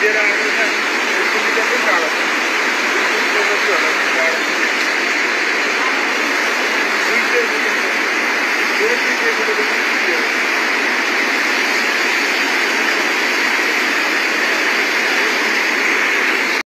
Geralmente, né? Eu estou me aplicando. Eu estou emocionando, cara. Eu não entendi. Eu não entendi.